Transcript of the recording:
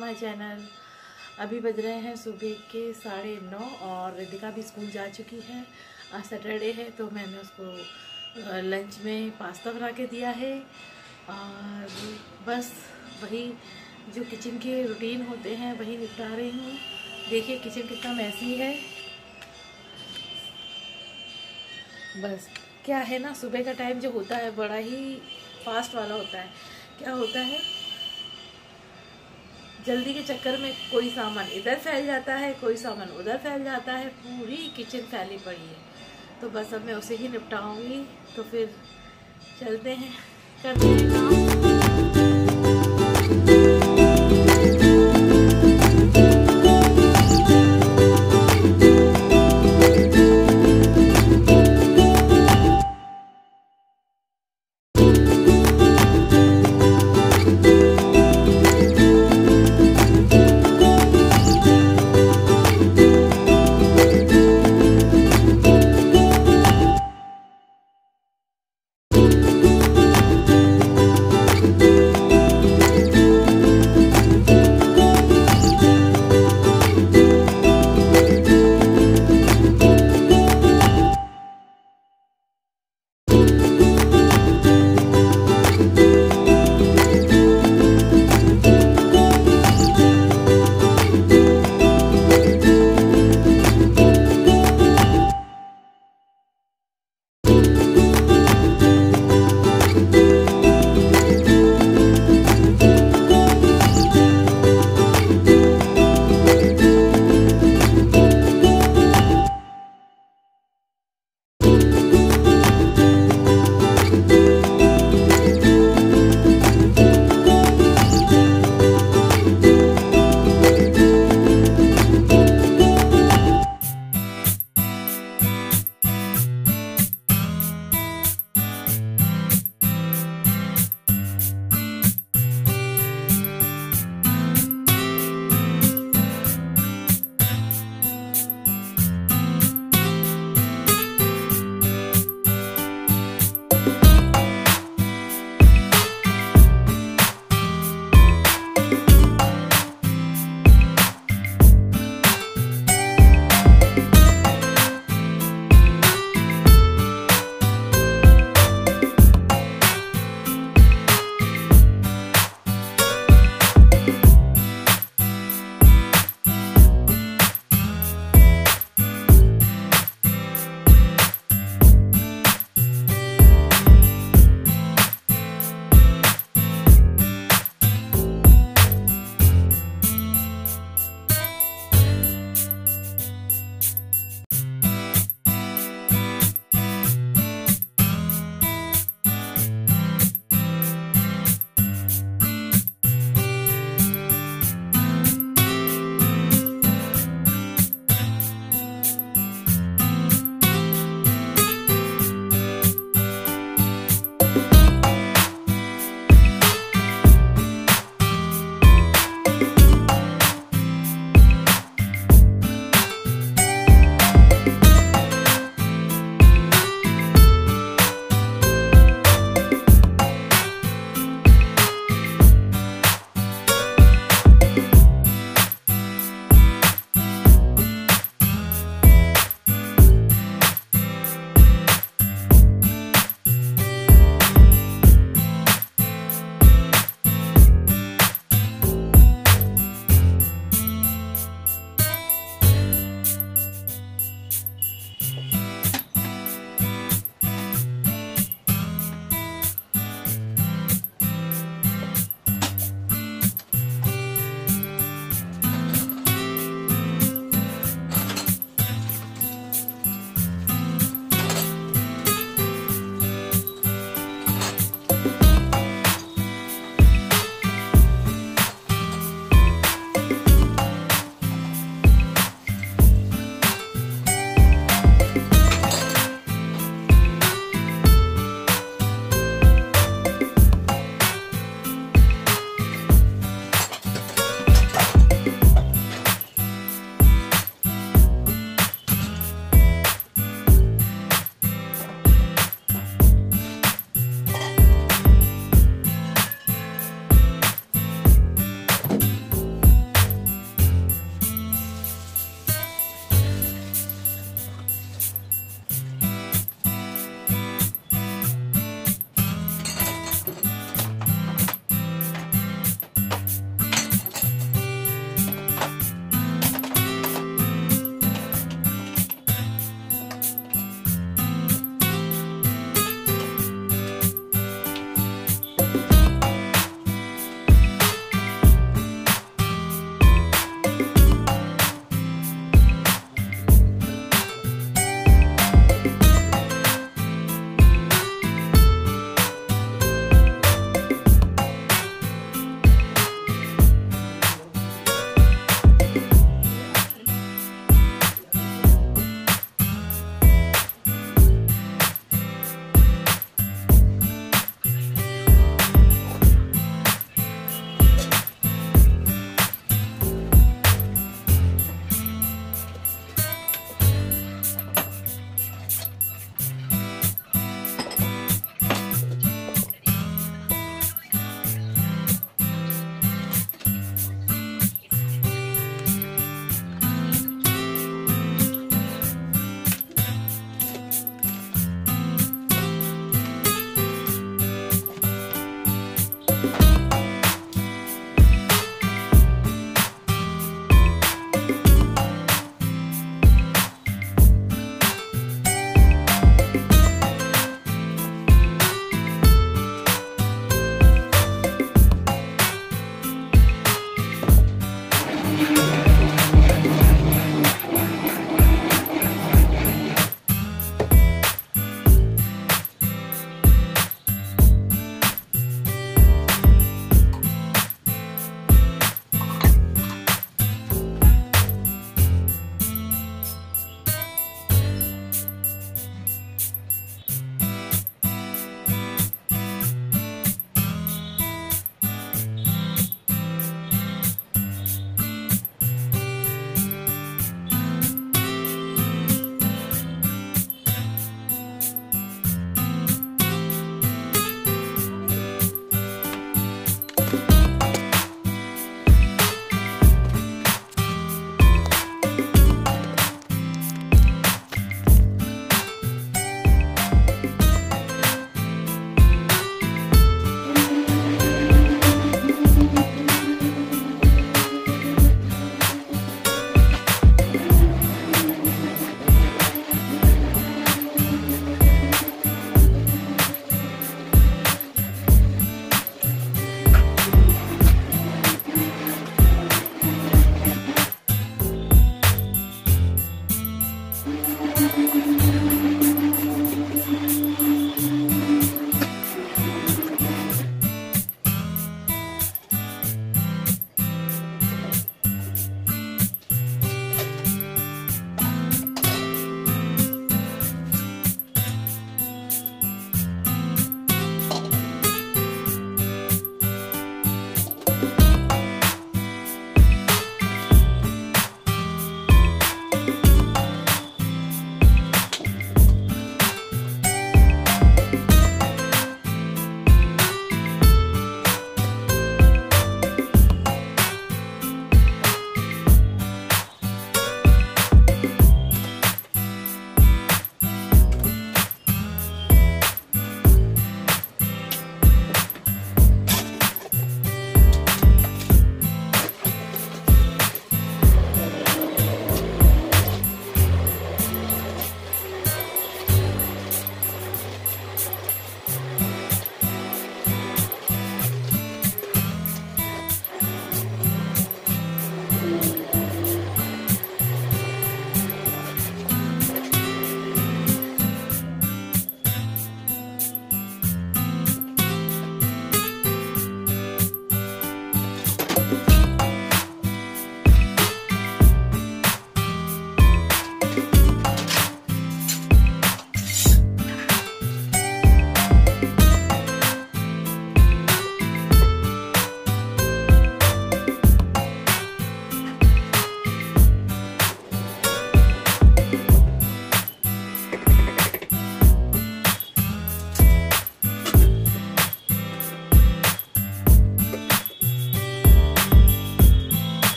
My channel. अभी बज रहे हैं सुबह के साढ़े नौ और रिदिका भी स्कूल जा चुकी है। आज सैटरडे है तो मैंने उसको लंच में पास्ता बना के दिया है। और बस वही जो किचन के रूटीन होते हैं, वही निपटा रही हूँ। देखिए किचन कितना मैसी है। बस, क्या है ना, सुबह का टाइम जो होता है, बड़ा ही फास्ट वाला होता है। क्या होता है? जल्दी के चक्कर में कोई सामान इधर फैल जाता है, कोई सामान उधर फैल जाता है, पूरी किचन फैली पड़ी है। तो बस अब मैं उसे ही निपटाऊँगी तो फिर चलते हैं। करते हैं काम।